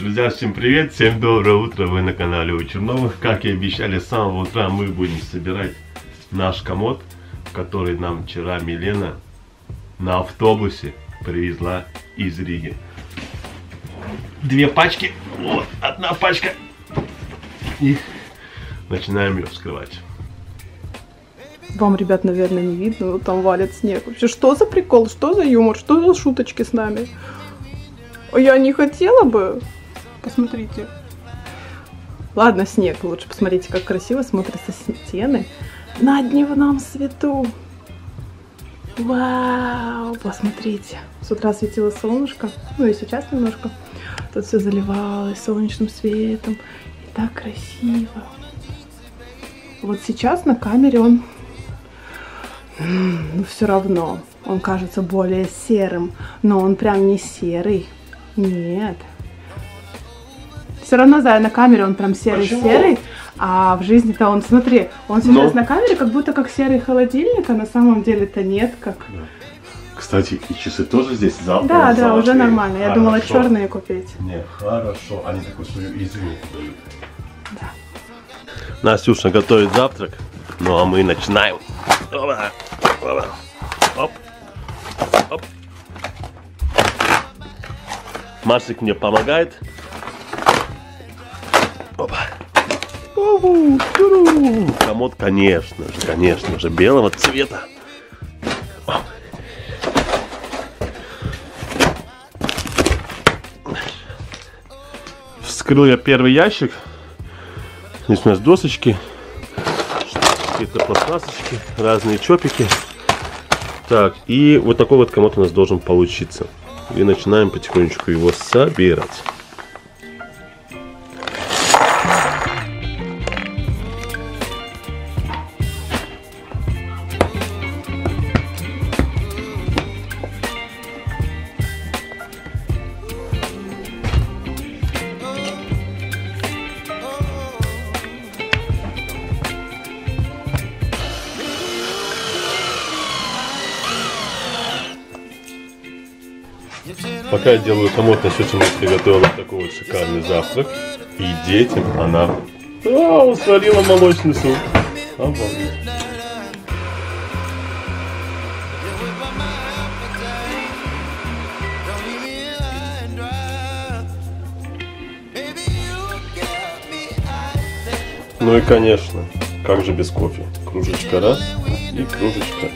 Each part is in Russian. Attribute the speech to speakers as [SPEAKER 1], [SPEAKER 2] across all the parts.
[SPEAKER 1] Друзья, всем привет, всем доброе утро, вы на канале у Черновых. Как и обещали, с самого утра мы будем собирать наш комод, который нам вчера Милена на автобусе привезла из Риги. Две пачки, вот, одна пачка. И начинаем ее вскрывать.
[SPEAKER 2] Вам, ребят, наверное, не видно, но там валит снег. Вообще, что за прикол, что за юмор, что за шуточки с нами? Я не хотела бы. Посмотрите. Ладно, снег. Лучше посмотрите, как красиво смотрятся стены на дневном свету. Вау, посмотрите. С утра светило солнышко, ну и сейчас немножко. Тут все заливалось солнечным светом. И так красиво. Вот сейчас на камере он но все равно он кажется более серым, но он прям не серый. Нет. Все равно, Зая, на камере он прям серый-серый, а в жизни-то он, смотри, он сейчас
[SPEAKER 1] Но-
[SPEAKER 2] на камере как будто как серый холодильник, а на самом деле-то нет, как...
[SPEAKER 1] Кстати, и часы тоже здесь завтра.
[SPEAKER 2] Да, да, уже нормально. Я думала черные купить.
[SPEAKER 1] Не, хорошо. Они такую свою изюминку дают.
[SPEAKER 2] Да.
[SPEAKER 1] Настюша готовит завтрак. Ну а мы начинаем. Опа, опа, Оп. Оп. Марсик мне помогает. Опа. Комод, конечно же, конечно же, белого цвета. Вскрыл я первый ящик. Здесь у нас досочки, какие-то пластмассочки, разные чопики. Так, и вот такой вот комод у нас должен получиться. И начинаем потихонечку его собирать. Пока я делаю комод, Настюша мне приготовила такой вот шикарный завтрак. И детям она а, сварила молочный суп. Ну и конечно, как же без кофе? Кружечка раз и кружечка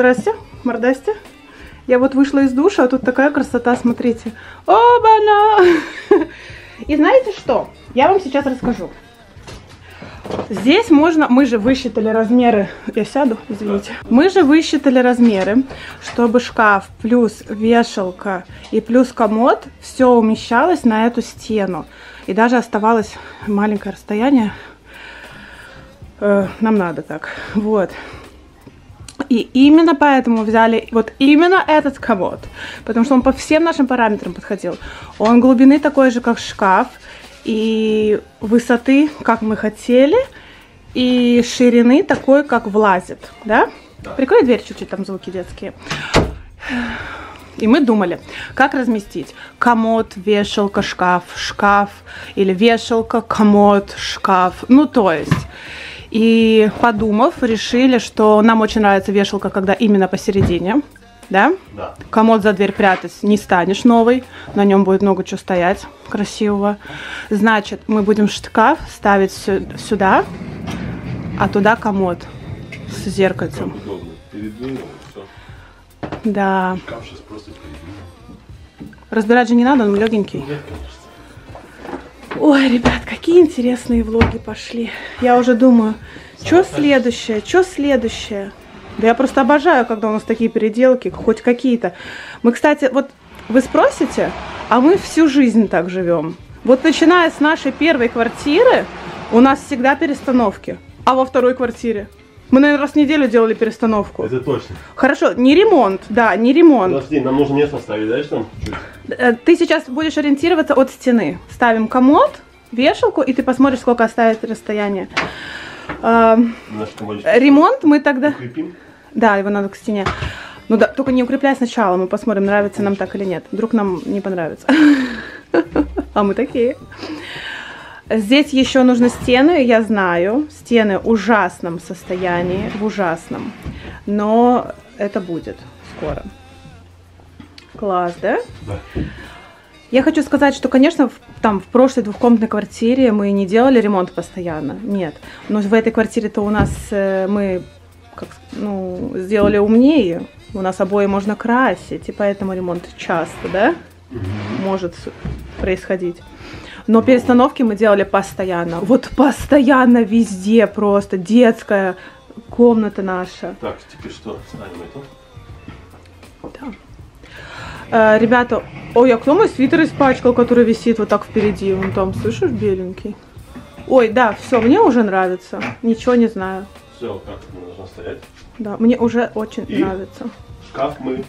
[SPEAKER 2] здрасте, мордасте. Я вот вышла из душа, а тут такая красота, смотрите. Оба-на! И знаете что? Я вам сейчас расскажу. Здесь можно, мы же высчитали размеры, я сяду, извините. Мы же высчитали размеры, чтобы шкаф плюс вешалка и плюс комод все умещалось на эту стену. И даже оставалось маленькое расстояние. Э, нам надо так, вот. И именно поэтому взяли вот именно этот комод, потому что он по всем нашим параметрам подходил. Он глубины такой же, как шкаф, и высоты, как мы хотели, и ширины такой, как влазит, да?
[SPEAKER 1] Да.
[SPEAKER 2] Прикрой дверь чуть-чуть, там звуки детские. И мы думали, как разместить комод, вешалка, шкаф, шкаф, или вешалка, комод, шкаф. Ну, то есть. И подумав, решили, что нам очень нравится вешалка, когда именно посередине, да?
[SPEAKER 1] Да.
[SPEAKER 2] Комод за дверь прятать не станешь новый, на нем будет много чего стоять красивого. Значит, мы будем шкаф ставить сю- сюда, а туда комод с зеркальцем.
[SPEAKER 1] Удобно. Передвинул, все.
[SPEAKER 2] Да. Разбирать же не надо, он легенький.
[SPEAKER 1] Нет, конечно.
[SPEAKER 2] Ой, ребят, какие интересные влоги пошли. Я уже думаю, что следующее, что следующее. Да я просто обожаю, когда у нас такие переделки, хоть какие-то. Мы, кстати, вот вы спросите, а мы всю жизнь так живем. Вот начиная с нашей первой квартиры, у нас всегда перестановки. А во второй квартире? Мы, наверное, раз в неделю делали перестановку.
[SPEAKER 1] Это точно.
[SPEAKER 2] Хорошо, не ремонт, да, не ремонт.
[SPEAKER 1] Подожди, нам нужно место ставить, дальше там чуть.
[SPEAKER 2] Э, Ты сейчас будешь ориентироваться от стены. Ставим комод, вешалку, и ты посмотришь, сколько оставит расстояние.
[SPEAKER 1] Комодик.
[SPEAKER 2] Ремонт мы тогда...
[SPEAKER 1] Укрепим.
[SPEAKER 2] Да, его надо к стене. Ну да, только не укрепляй сначала, мы посмотрим, нравится нам так или нет. Вдруг нам не понравится. А мы такие. Здесь еще нужны стены, я знаю. Стены в ужасном состоянии, в ужасном. Но это будет скоро. Класс, да?
[SPEAKER 1] Да.
[SPEAKER 2] Я хочу сказать, что, конечно, в, там в прошлой двухкомнатной квартире мы не делали ремонт постоянно, нет. Но в этой квартире-то у нас э, мы как, ну, сделали умнее. У нас обои можно красить, и поэтому ремонт часто, да, может происходить. Но перестановки мы делали постоянно. Вот постоянно везде просто детская комната наша.
[SPEAKER 1] Так, теперь что? Ставим это.
[SPEAKER 2] Да. Э, ребята, ой, а кто мой свитер испачкал, который висит вот так впереди? Вон там, слышишь, беленький? Ой, да, все, мне уже нравится. Ничего не знаю.
[SPEAKER 1] Все, как она должна стоять.
[SPEAKER 2] Да, мне уже очень
[SPEAKER 1] И?
[SPEAKER 2] нравится.
[SPEAKER 1] Шкаф мы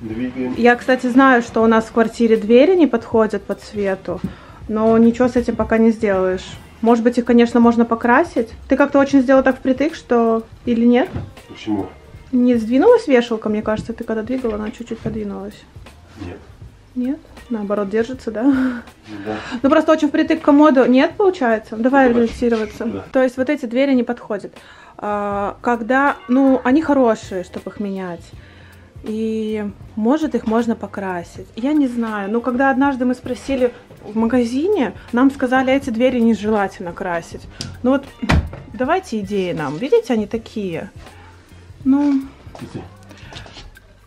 [SPEAKER 1] двигаем.
[SPEAKER 2] Я, кстати, знаю, что у нас в квартире двери не подходят по цвету, но ничего с этим пока не сделаешь. Может быть, их, конечно, можно покрасить. Ты как-то очень сделала так впритык, что... Или нет?
[SPEAKER 1] Почему?
[SPEAKER 2] Не сдвинулась вешалка, мне кажется, ты когда двигала, она чуть-чуть подвинулась.
[SPEAKER 1] Нет.
[SPEAKER 2] Нет? Наоборот, держится, да?
[SPEAKER 1] Да.
[SPEAKER 2] Ну просто очень впритык к комоду нет, получается? Давай ориентироваться.
[SPEAKER 1] Да.
[SPEAKER 2] То есть вот эти двери не подходят. А, когда, ну, они хорошие, чтобы их менять. И может их можно покрасить. Я не знаю. Но когда однажды мы спросили в магазине, нам сказали, эти двери нежелательно красить. Ну вот давайте идеи нам. Видите, они такие. Ну,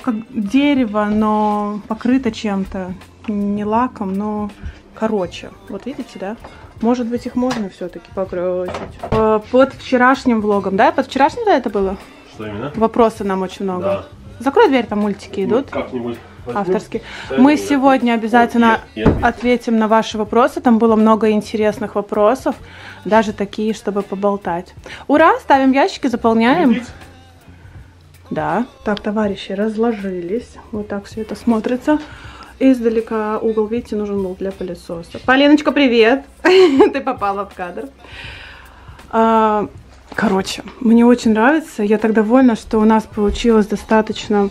[SPEAKER 2] как дерево, но покрыто чем-то. Не лаком, но короче. Вот видите, да? Может быть, их можно все-таки покрасить. Э, Под вчерашним влогом, да? Под вчерашним, да, это было?
[SPEAKER 1] Что именно?
[SPEAKER 2] Вопросов нам очень много.
[SPEAKER 1] Да.
[SPEAKER 2] Закрой дверь, там мультики
[SPEAKER 1] Ну,
[SPEAKER 2] идут.
[SPEAKER 1] Как-нибудь.
[SPEAKER 2] Авторские. Мы сегодня обязательно ответим на ваши вопросы. Там было много интересных вопросов, даже такие, чтобы поболтать. Ура! Ставим ящики, заполняем. Да. Так, товарищи, разложились. Вот так все это смотрится. Издалека угол, видите, нужен был для пылесоса. Полиночка, привет! Ты попала в кадр. Короче, мне очень нравится. Я так довольна, что у нас получилось достаточно...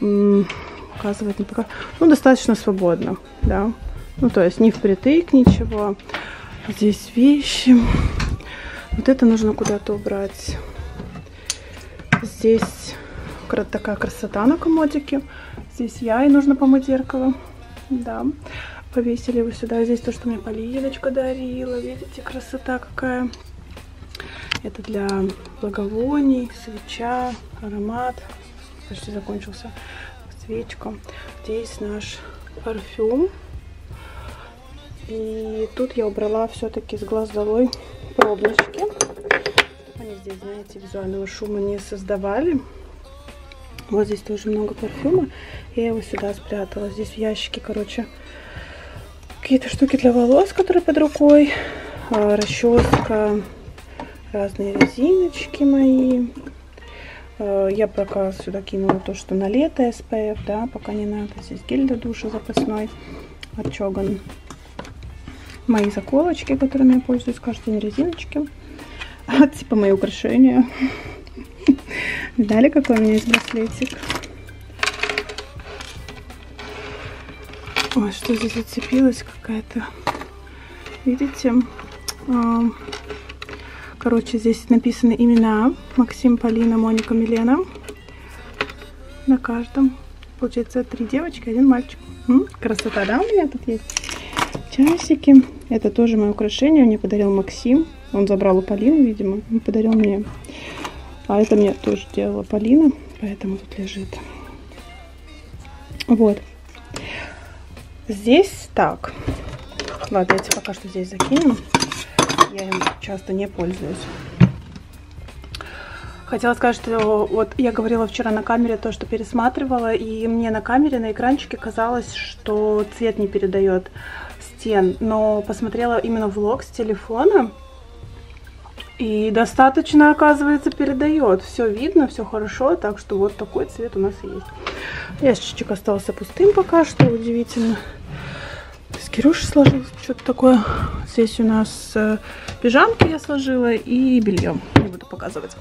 [SPEAKER 2] Показывать, не пока. Ну, достаточно свободно, да. Ну, то есть не впритык, ничего. Здесь вещи. Вот это нужно куда-то убрать. Здесь такая красота на комодике. Здесь я, и нужно помыть зеркало. Да. Повесили его сюда. Здесь то, что мне Полиночка дарила. Видите, красота какая. Это для благовоний, свеча, аромат. Почти закончился. Свечка. Здесь наш парфюм. И тут я убрала все-таки с глаз долой пробнички. Они здесь, знаете, визуального шума не создавали. Вот здесь тоже много парфюма. Я его сюда спрятала. Здесь в ящике, короче, какие-то штуки для волос, которые под рукой. А, Расческа, разные резиночки мои. А, Я пока сюда кинула то, что на лето SPF, да, пока не надо. Здесь гель для душа запасной от Чоган. Мои заколочки, которыми я пользуюсь каждый день, резиночки. Вот типа мои украшения. Видали, какой у меня есть браслетик? Ой, что здесь зацепилась какая-то. Видите? Короче, здесь написаны имена. Максим, Полина, Моника, Милена. На каждом. Получается, три девочки, один мальчик. М, Красота, да, у меня тут есть? Часики. Это тоже мое украшение. Мне подарил Максим. Он забрал у Полины, видимо, и подарил мне. А это мне тоже делала Полина, поэтому тут лежит. Вот. Здесь так. Ладно, давайте пока что здесь закинем. Я им часто не пользуюсь. Хотела сказать, что вот я говорила вчера на камере то, что пересматривала, и мне на камере, на экранчике казалось, что цвет не передает стен, но посмотрела именно влог с телефона, и достаточно, оказывается, передает. Все видно, все хорошо, так что вот такой цвет у нас и есть. Ящичек остался пустым пока что, удивительно. С Кирюшей сложилось что-то такое. Здесь у нас э, пижамки я сложила и белье. Не буду показывать.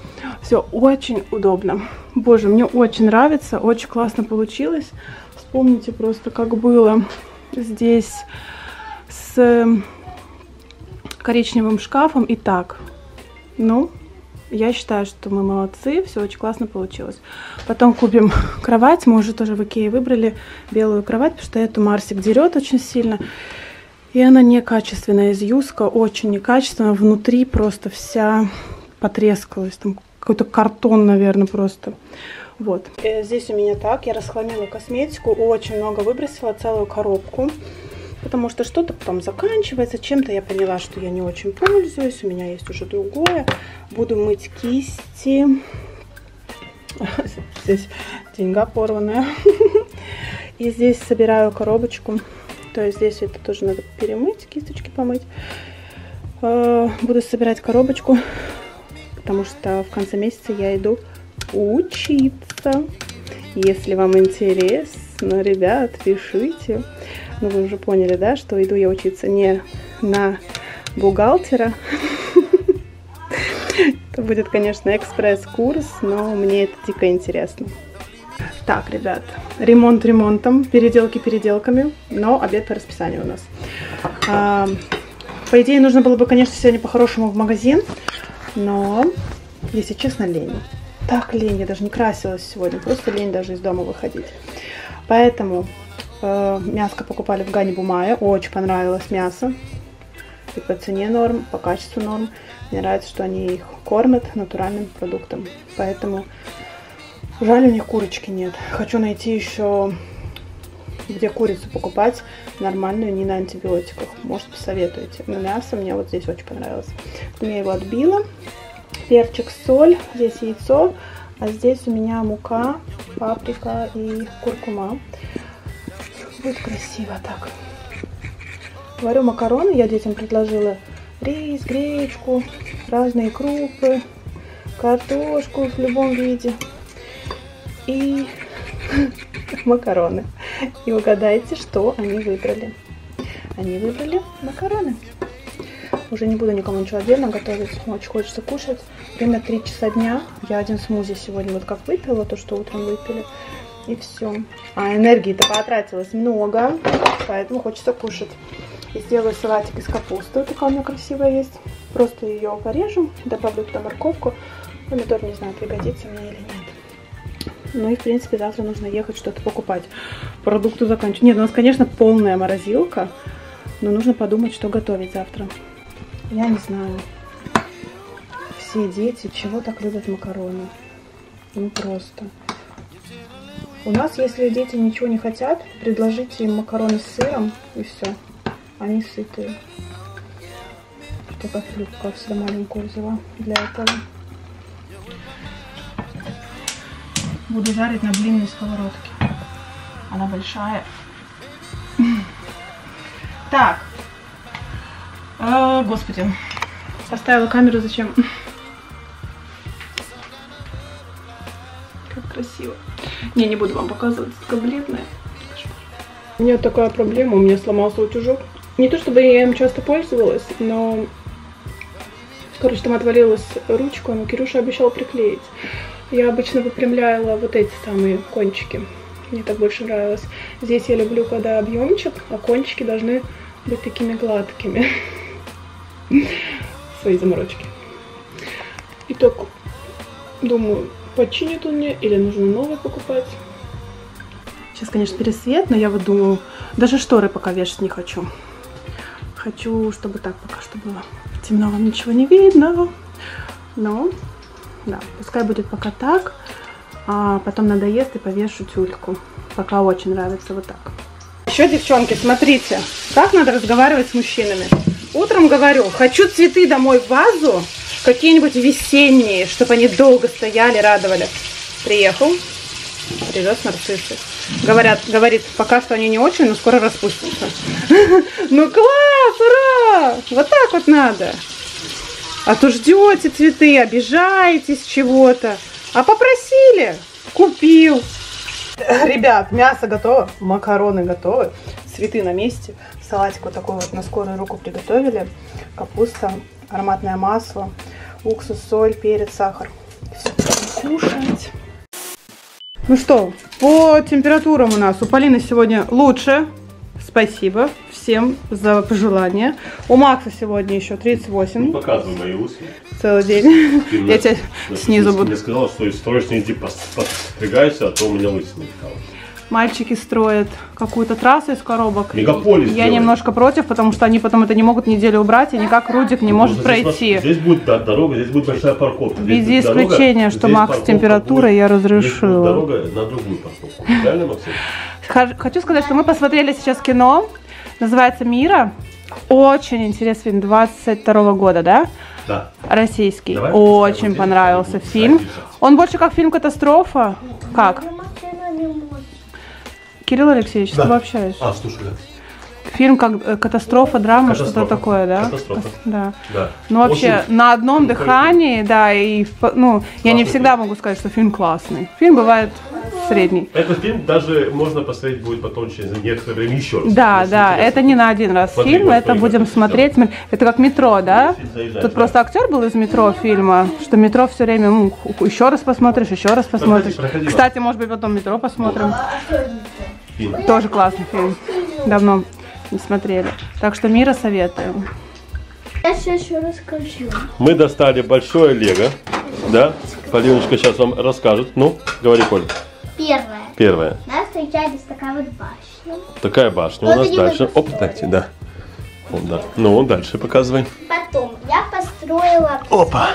[SPEAKER 2] Все очень удобно. Боже, мне очень нравится, очень классно получилось. Вспомните просто, как было здесь с э, коричневым шкафом и так. Ну, я считаю, что мы молодцы, все очень классно получилось. Потом купим кровать, мы уже тоже в Икее выбрали белую кровать, потому что эту Марсик дерет очень сильно. И она некачественная из Юска, очень некачественная. Внутри просто вся потрескалась, там какой-то картон, наверное, просто. Вот. Э, Здесь у меня так, я расхламила косметику, очень много выбросила, целую коробку. Потому что что-то потом заканчивается. Чем-то я поняла, что я не очень пользуюсь. У меня есть уже другое. Буду мыть кисти. Здесь деньга порванная. И здесь собираю коробочку. То есть здесь это тоже надо перемыть, кисточки помыть. Э, Буду собирать коробочку, потому что в конце месяца я иду учиться. Если вам интересно, ребят, пишите. Ну, вы уже поняли, да, что иду я учиться не на бухгалтера. Это будет, конечно, экспресс-курс, но мне это дико интересно. Так, ребят, ремонт ремонтом, переделки переделками, но обед по расписанию у нас. А, по идее, нужно было бы, конечно, сегодня по-хорошему в магазин, но, если честно, лень. Так лень, я даже не красилась сегодня, просто лень даже из дома выходить. Поэтому э, мяско покупали в Гане Бумае, очень понравилось мясо. И по цене норм, по качеству норм. Мне нравится, что они их кормят натуральным продуктом. Поэтому жаль, у них курочки нет. Хочу найти еще, где курицу покупать нормальную, не на антибиотиках. Может, посоветуете. Но мясо мне вот здесь очень понравилось. Я его отбила. Перчик, соль. Здесь яйцо. А здесь у меня мука, паприка и куркума. Будет красиво так. Варю макароны. Я детям предложила рис, гречку, разные крупы, картошку в любом виде и макароны. И угадайте, что они выбрали. Они выбрали макароны. Уже не буду никому ничего отдельно готовить. Очень хочется кушать. Время 3 часа дня. Я один смузи сегодня вот как выпила, то, что утром выпили. И все. А энергии-то потратилось много, поэтому хочется кушать. И сделаю салатик из капусты. Такая у меня красивая есть. Просто ее порежу, добавлю туда морковку. Помидор, не знаю, пригодится мне или нет. Ну и, в принципе, завтра нужно ехать что-то покупать. Продукты заканчиваются. Нет, у нас, конечно, полная морозилка. Но нужно подумать, что готовить завтра. Я не знаю. Все дети чего так любят макароны? Ну просто. У нас, если дети ничего не хотят, предложите им макароны с сыром и все. Они сытые. Только хлебка всегда маленькую взяла для этого. Буду жарить на длинной сковородке. Она большая. Так. А, господи. Поставила камеру зачем? Красиво. Не, не буду вам показывать, такая бледная. У меня такая проблема, у меня сломался утюжок. Не то чтобы я им часто пользовалась, но Короче, там отвалилась ручка, но Кирюша обещал приклеить. Я обычно выпрямляла вот эти самые кончики. Мне так больше нравилось. Здесь я люблю, когда объемчик, а кончики должны быть такими гладкими. Свои заморочки. И так думаю, починит он мне или нужно новый покупать. Сейчас, конечно, пересвет, но я вот думаю, даже шторы пока вешать не хочу. Хочу, чтобы так пока что было. Темно, вам ничего не видно. Но, да, пускай будет пока так. А потом надоест и повешу тюльку. Пока очень нравится вот так. Еще, девчонки, смотрите, как надо разговаривать с мужчинами. Утром говорю, хочу цветы домой в вазу, какие-нибудь весенние, чтобы они долго стояли, радовали. Приехал, привез нарциссы. Говорят, говорит, пока что они не очень, но скоро распустятся. Ну класс, ура! Вот так вот надо. А то ждете цветы, обижаетесь чего-то. А попросили, купил. Ребят, мясо готово, макароны готовы, цветы на месте. Салатик вот такой вот на скорую руку приготовили. Капуста, ароматное масло, уксус, соль, перец, сахар. Все кушать. Ну что, по температурам у нас у Полины сегодня лучше. Спасибо всем за пожелания. У Макса сегодня еще 38
[SPEAKER 1] Показывай мои усики.
[SPEAKER 2] целый день.
[SPEAKER 1] Ты
[SPEAKER 2] Я тебя снизу буду.
[SPEAKER 1] мне сказал, что срочно иди пос- постригайся, а то у меня лысина стала.
[SPEAKER 2] Мальчики строят какую-то трассу из коробок.
[SPEAKER 1] Мегаполис
[SPEAKER 2] Я
[SPEAKER 1] делают.
[SPEAKER 2] немножко против, потому что они потом это не могут неделю убрать, и никак Рудик не может
[SPEAKER 1] Ну, здесь,
[SPEAKER 2] пройти.
[SPEAKER 1] Здесь будет да, дорога, здесь будет большая парковка.
[SPEAKER 2] В
[SPEAKER 1] Здесь
[SPEAKER 2] виде
[SPEAKER 1] будет дорога,
[SPEAKER 2] исключения, что Макс температура,
[SPEAKER 1] будет-
[SPEAKER 2] я разрешила.
[SPEAKER 1] дорога на другую парковку. Правильно, Максим?
[SPEAKER 2] Хочу сказать, что мы посмотрели сейчас кино, называется «Мира». Очень интересный фильм, 22 года, да?
[SPEAKER 1] Да.
[SPEAKER 2] Российский.
[SPEAKER 1] Давай
[SPEAKER 2] Очень понравился фильм. Он больше как фильм «Катастрофа». Как? Кирилл Алексеевич, с тобой общаюсь.
[SPEAKER 1] А, слушай, да.
[SPEAKER 2] Фильм как э, катастрофа, драма, что-то такое, да?
[SPEAKER 1] Катастрофа.
[SPEAKER 2] Да.
[SPEAKER 1] Да.
[SPEAKER 2] Ну вообще
[SPEAKER 1] Очень-
[SPEAKER 2] на одном дыхании, да, и ну я не
[SPEAKER 1] Классный
[SPEAKER 2] всегда могу сказать, что фильм классный. Фильм бывает средний.
[SPEAKER 1] Этот фильм даже можно посмотреть будет потом через некоторое время еще раз.
[SPEAKER 2] Да, да,
[SPEAKER 1] интересно.
[SPEAKER 2] это не на один раз
[SPEAKER 1] Смотри,
[SPEAKER 2] фильм, это будем смотреть. Смотри, Это как метро, да?
[SPEAKER 1] Заезжай,
[SPEAKER 2] Тут
[SPEAKER 1] да.
[SPEAKER 2] просто актер был из метро фильма, что метро все время, ну, еще раз посмотришь, еще раз посмотришь.
[SPEAKER 1] проходи,
[SPEAKER 2] Кстати, может быть, потом метро посмотрим.
[SPEAKER 1] Фильм.
[SPEAKER 2] Тоже классный фильм. Давно не смотрели. Так что мира советую.
[SPEAKER 3] Я сейчас еще расскажу.
[SPEAKER 1] Мы достали большое лего, да? Полиночка сейчас вам расскажет. Ну, говори, Коль.
[SPEAKER 3] Первое.
[SPEAKER 1] Первое.
[SPEAKER 3] Нас встречает такая вот башня.
[SPEAKER 1] Такая башня у
[SPEAKER 3] Вот
[SPEAKER 1] нас
[SPEAKER 3] они
[SPEAKER 1] дальше. Оп, дайте, да. Вот, да. Ну, дальше показывай.
[SPEAKER 3] Потом я построила
[SPEAKER 1] Опа.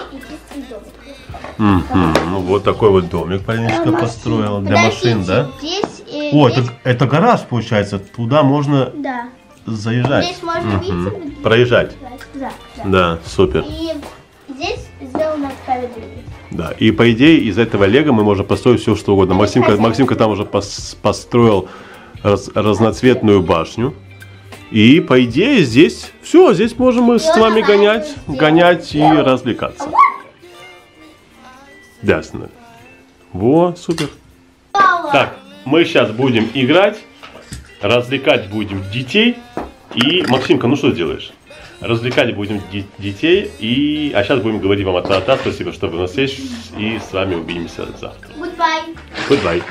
[SPEAKER 1] Мгм. Ну, вот такой вот домик Полиночка построила для машин, да?
[SPEAKER 3] Здесь, э,
[SPEAKER 1] О, это, это гараж, получается. Туда можно
[SPEAKER 3] Да.
[SPEAKER 1] Заезжать.
[SPEAKER 3] Здесь можно
[SPEAKER 1] Мгм.
[SPEAKER 3] видеть.
[SPEAKER 1] Проезжать.
[SPEAKER 3] Да, да.
[SPEAKER 1] Да, супер.
[SPEAKER 3] И здесь такая дверь.
[SPEAKER 1] Да, и по идее из этого лего мы можем построить все что угодно. Максимка, Максимка там уже пос- построил раз- разноцветную башню. И по идее здесь все, здесь можем мы с вами гонять, гонять и развлекаться. Ясно. Во, супер. Так, мы сейчас будем играть, развлекать будем детей. И, Максимка, ну что делаешь? Развлекать будем де- детей. И, а сейчас будем говорить вам от та Спасибо, что вы у нас есть. И с вами увидимся завтра.
[SPEAKER 3] Goodbye.
[SPEAKER 1] Goodbye.